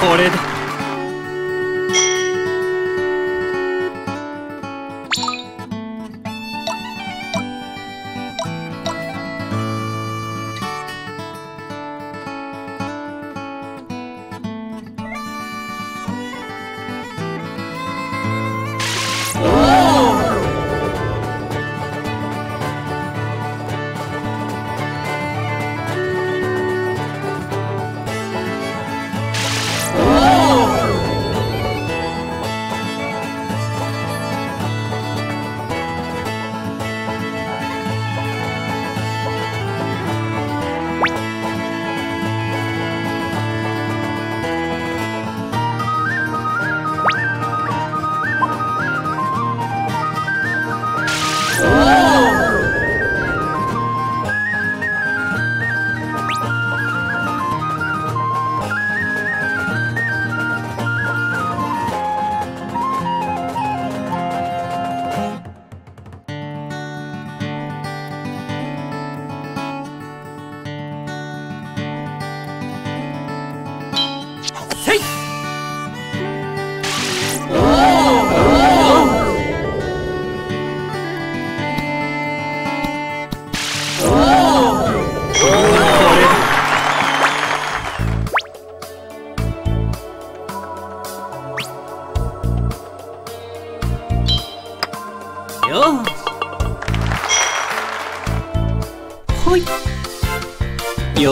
これ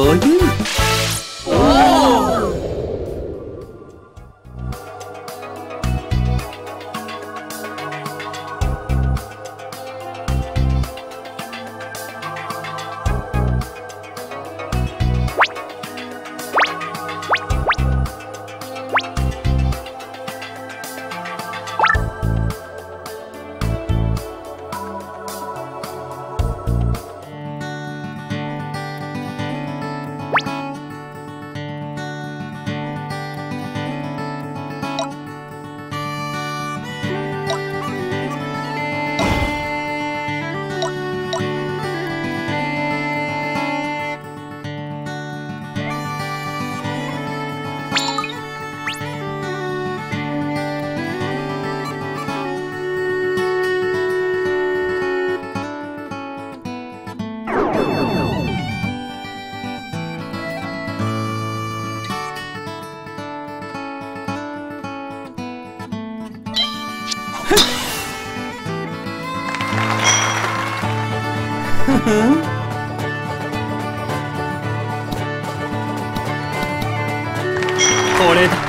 Oh, you. これだ。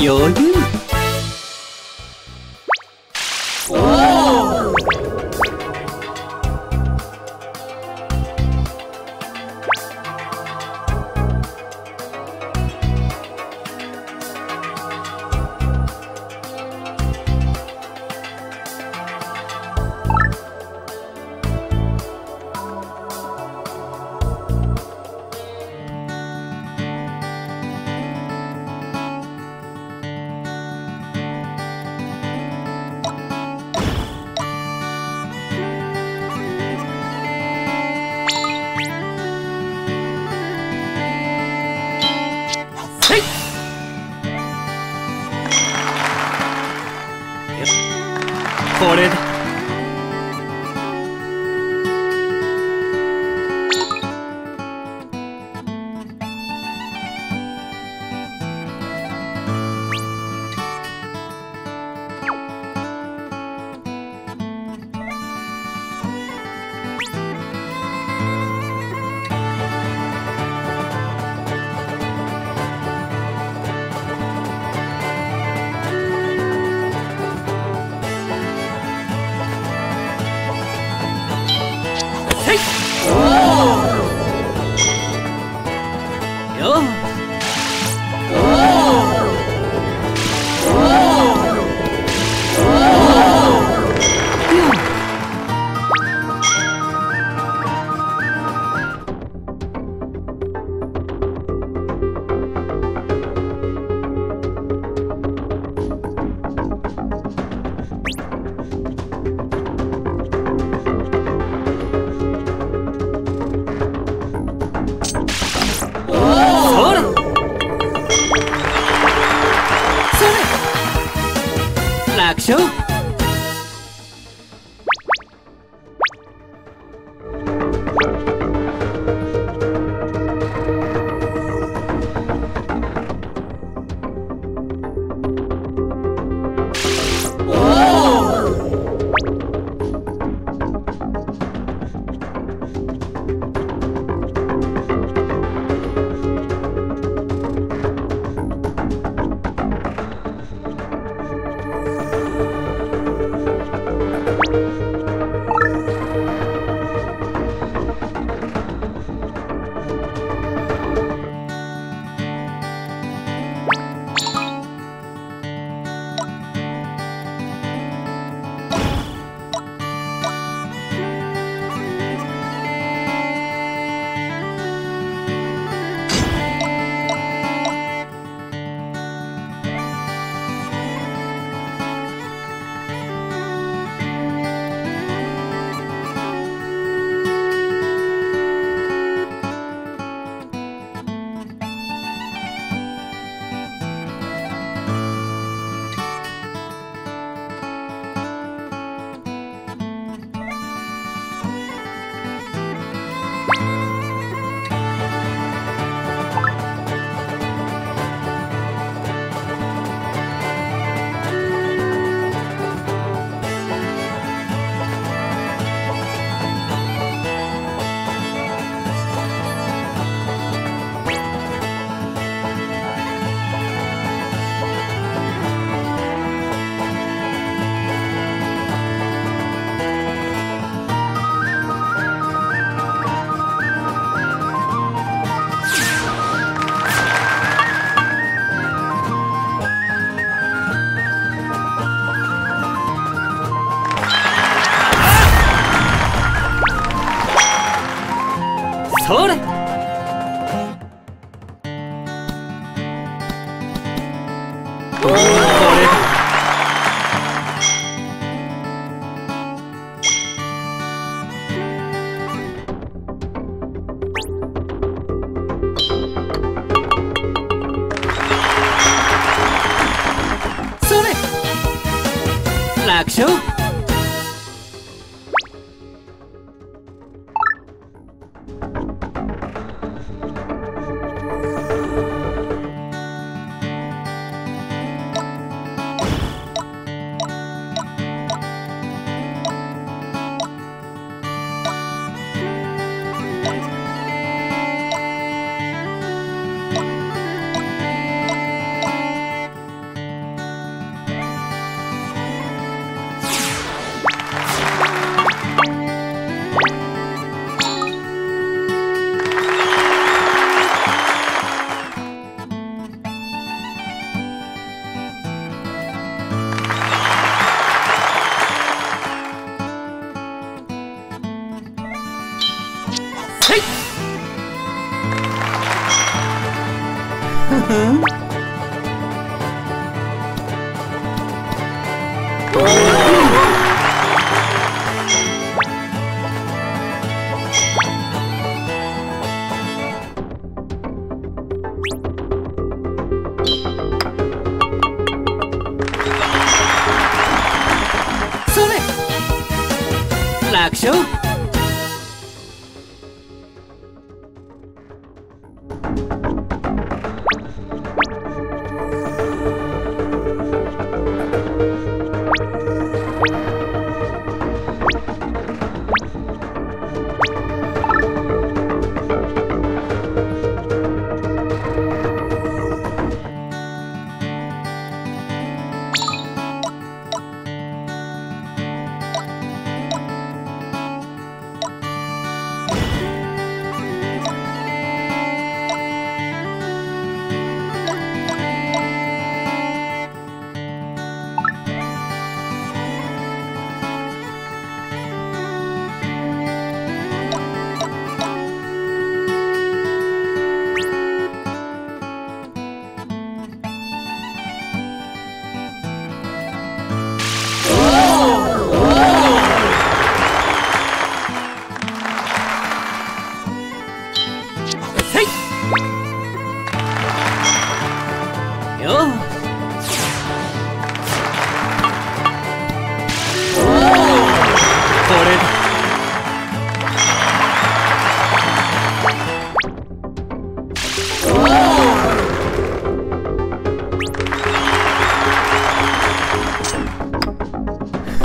犹豫楽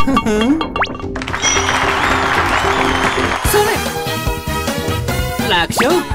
それ楽勝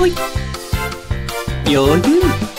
ほい余裕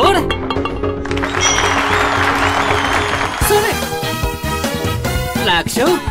それ。それ。楽勝。